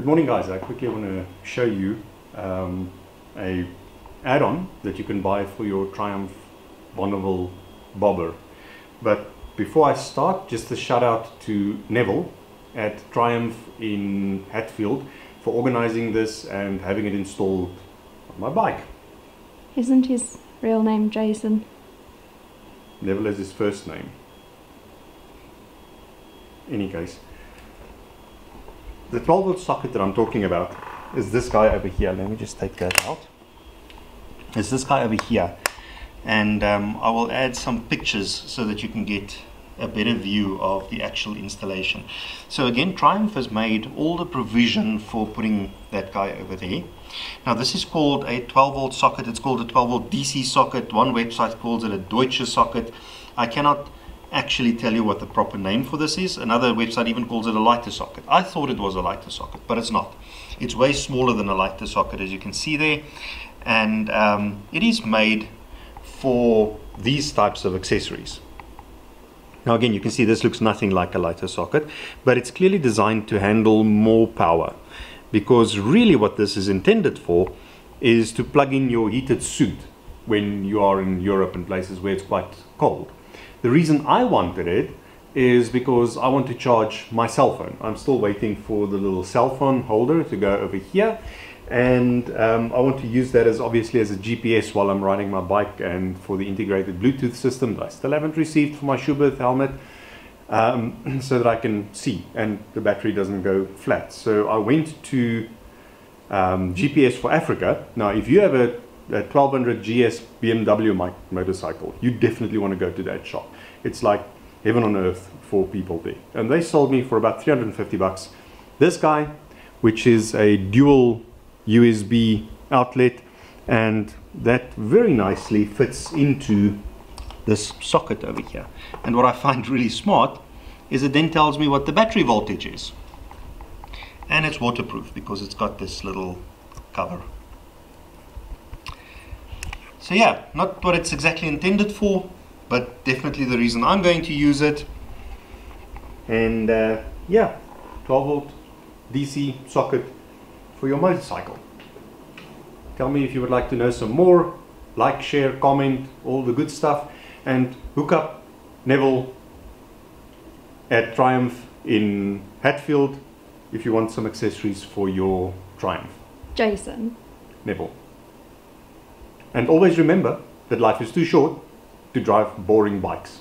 Good morning guys, I quickly want to show you um, a add-on that you can buy for your Triumph Bonneville bobber. But before I start, just a shout out to Neville at Triumph in Hatfield for organizing this and having it installed on my bike. Isn't his real name Jason? Neville is his first name. Any case, the 12 volt socket that I'm talking about is this guy over here. Let me just take that out. It's this guy over here. And um, I will add some pictures so that you can get a better view of the actual installation. So again, Triumph has made all the provision for putting that guy over there. Now this is called a 12 volt socket. It's called a 12 volt DC socket. One website calls it a Deutsche socket. I cannot actually tell you what the proper name for this is. Another website even calls it a lighter socket. I thought it was a lighter socket, but it's not. It's way smaller than a lighter socket as you can see there. And um, it is made for these types of accessories. Now again, you can see this looks nothing like a lighter socket, but it's clearly designed to handle more power because really what this is intended for is to plug in your heated suit when you are in Europe and places where it's quite cold. The reason I wanted it is because I want to charge my cell phone. I'm still waiting for the little cell phone holder to go over here and um, I want to use that as obviously as a GPS while I'm riding my bike and for the integrated Bluetooth system that I still haven't received for my Schuberth helmet um, so that I can see and the battery doesn't go flat. So I went to um, GPS for Africa. Now if you have a 1200 GS BMW motorcycle, you definitely want to go to that shop. It's like heaven on earth for people there. And they sold me for about 350 bucks. This guy, which is a dual USB outlet, and that very nicely fits into this socket over here. And what I find really smart is it then tells me what the battery voltage is. And it's waterproof because it's got this little cover so yeah, not what it's exactly intended for, but definitely the reason I'm going to use it. And uh, yeah, 12 volt DC socket for your motorcycle. Tell me if you would like to know some more. Like, share, comment, all the good stuff. And hook up Neville at Triumph in Hatfield if you want some accessories for your Triumph. Jason. Neville. And always remember that life is too short to drive boring bikes.